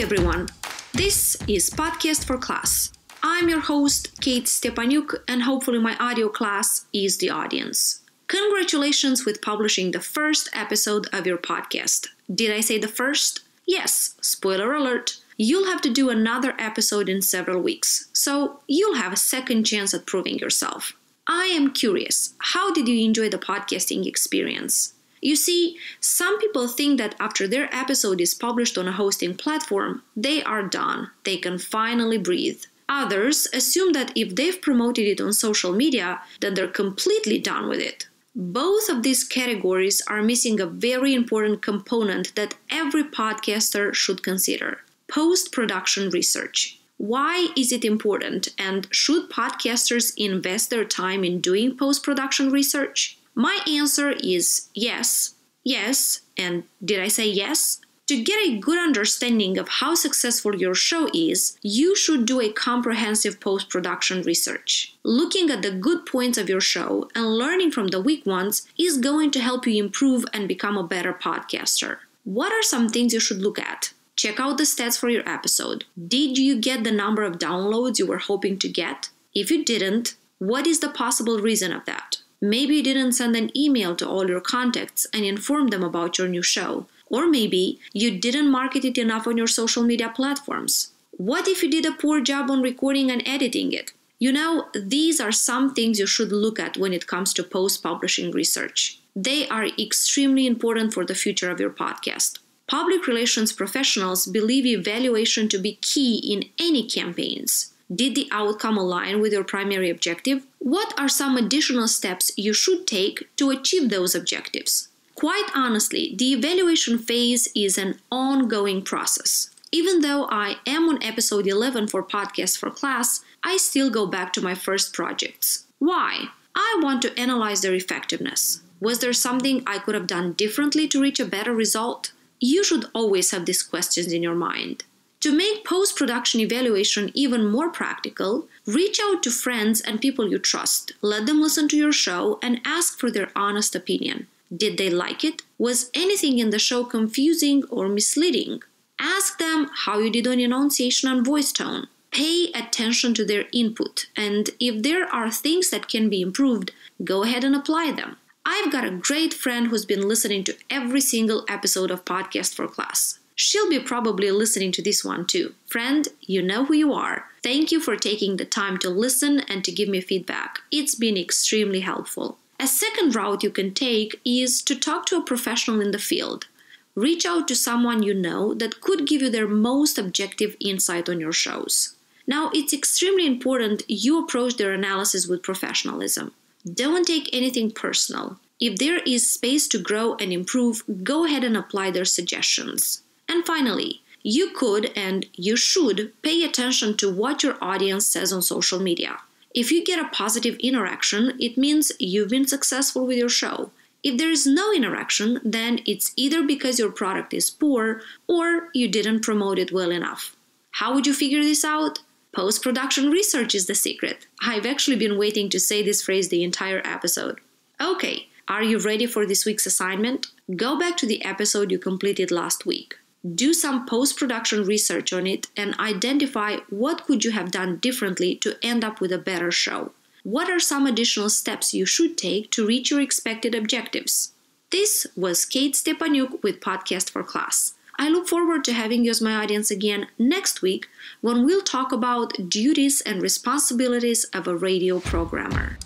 everyone. This is Podcast for Class. I'm your host, Kate Stepaniuc, and hopefully, my audio class is the audience. Congratulations with publishing the first episode of your podcast. Did I say the first? Yes, spoiler alert. You'll have to do another episode in several weeks, so you'll have a second chance at proving yourself. I am curious, how did you enjoy the podcasting experience? You see, some people think that after their episode is published on a hosting platform, they are done, they can finally breathe. Others assume that if they've promoted it on social media, then they're completely done with it. Both of these categories are missing a very important component that every podcaster should consider post production research. Why is it important, and should podcasters invest their time in doing post production research? My answer is yes, yes, and did I say yes? To get a good understanding of how successful your show is, you should do a comprehensive post production research. Looking at the good points of your show and learning from the weak ones is going to help you improve and become a better podcaster. What are some things you should look at? Check out the stats for your episode. Did you get the number of downloads you were hoping to get? If you didn't, what is the possible reason of that? Maybe you didn't send an email to all your contacts and inform them about your new show. Or maybe you didn't market it enough on your social media platforms. What if you did a poor job on recording and editing it? You know, these are some things you should look at when it comes to post publishing research. They are extremely important for the future of your podcast. Public relations professionals believe evaluation to be key in any campaigns. Did the outcome align with your primary objective? What are some additional steps you should take to achieve those objectives? Quite honestly, the evaluation phase is an ongoing process. Even though I am on episode 11 for Podcast for Class, I still go back to my first projects. Why? I want to analyze their effectiveness. Was there something I could have done differently to reach a better result? You should always have these questions in your mind. To make post production evaluation even more practical, reach out to friends and people you trust. Let them listen to your show and ask for their honest opinion. Did they like it? Was anything in the show confusing or misleading? Ask them how you did on enunciation and voice tone. Pay attention to their input, and if there are things that can be improved, go ahead and apply them. I've got a great friend who's been listening to every single episode of Podcast for Class. She'll be probably listening to this one too. Friend, you know who you are. Thank you for taking the time to listen and to give me feedback. It's been extremely helpful. A second route you can take is to talk to a professional in the field. Reach out to someone you know that could give you their most objective insight on your shows. Now, it's extremely important you approach their analysis with professionalism. Don't take anything personal. If there is space to grow and improve, go ahead and apply their suggestions. And finally, you could and you should pay attention to what your audience says on social media. If you get a positive interaction, it means you've been successful with your show. If there is no interaction, then it's either because your product is poor or you didn't promote it well enough. How would you figure this out? Post production research is the secret. I've actually been waiting to say this phrase the entire episode. Okay, are you ready for this week's assignment? Go back to the episode you completed last week do some post-production research on it and identify what could you have done differently to end up with a better show. What are some additional steps you should take to reach your expected objectives? This was Kate Stepaniuc with Podcast for Class. I look forward to having you as my audience again next week when we'll talk about duties and responsibilities of a radio programmer.